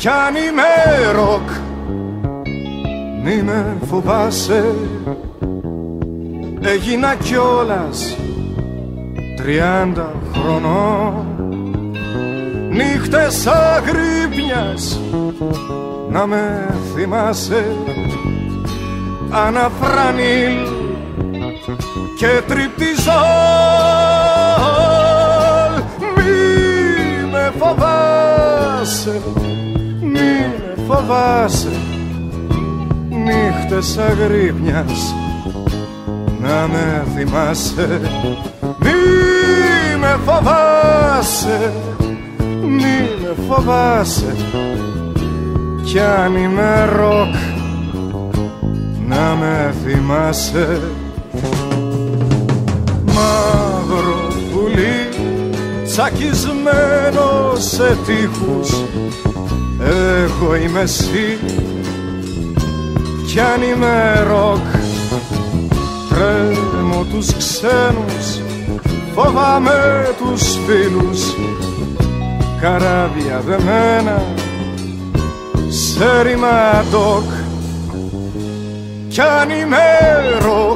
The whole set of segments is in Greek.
κι αν είμαι ροκ. Μη με φοβάσαι. Έγινα κιόλας τριάντα χρονών. Νύχτες αγρύπνιας να με θυμάσαι. Αναφρανίλ και τριπτιζόλ μη με φοβάσαι. μη με φοβάσαι νύχτες αγρύπνιας να με θυμάσαι. Μη με φοβάσαι μη με φοβάσαι. Κι αν είμαι ροκ να με θυμάσαι. Μαύρο πουλί τσακισμένο σε τοίχους εγώ είμαι εσύ κι αν είμαι ροκ τρέμω τους ξένους φοβάμαι τους φίλους. Καράβια δεμένα σε έρημα ντοκ κι αν είμαι ροκ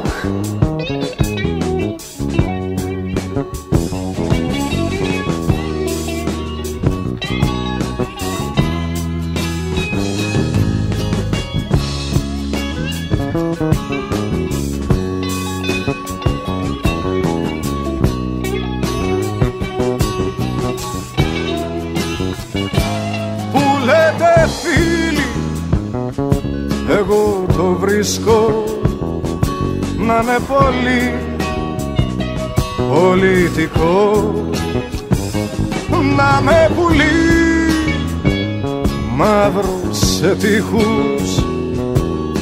εγώ το βρίσκω να είναι πολύ πολιτικό. Να με πουλί μαύρο σε τείχους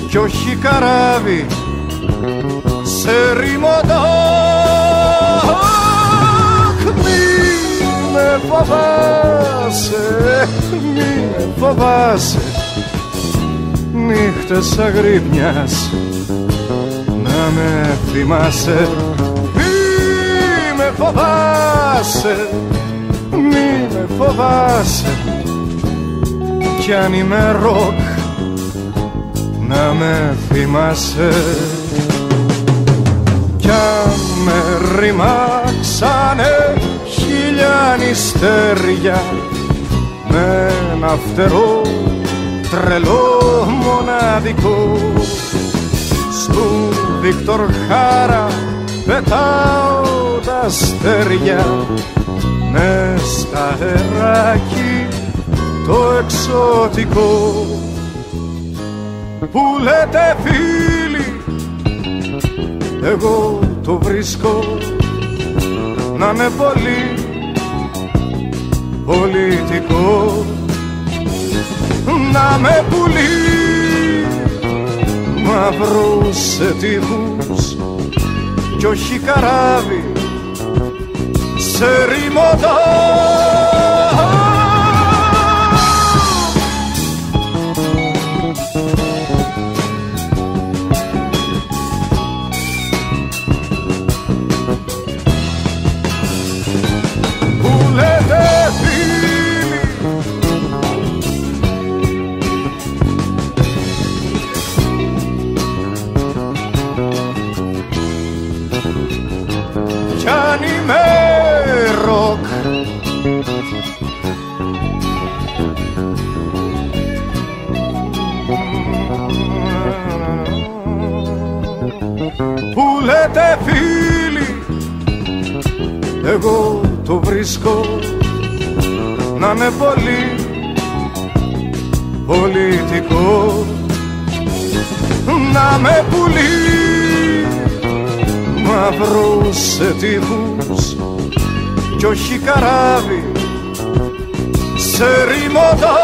κι όχι καράβι σε ρημοντό μη με φοβάσαι μη με φοβάσαι. Νύχτες αγρύπνιας να με θυμάσαι. Μη με φοβάσαι μη με φοβάσαι κι αν είμαι ροκ να με θυμάσαι. Κι αν με ρημάξανε χίλια νηστέρια με ένα φτερό τρελό μοναδικό. Στου Βίκτορ Χάρα πετάω τα αστέρια μες στα αεράκι το εξωτικό που λέτε φίλοι εγώ το βρίσκω να είναι πολύ πολιτικό. Να με πουλεί μαύρος σε τείχους κι όχι καράβι σε ρημωτά που λέτε φίλοι εγώ το βρίσκω να είναι πολύ πολιτικό. Να με πουλεί μαύρος σε τείχους κι όχι καράβι σε ρημωτά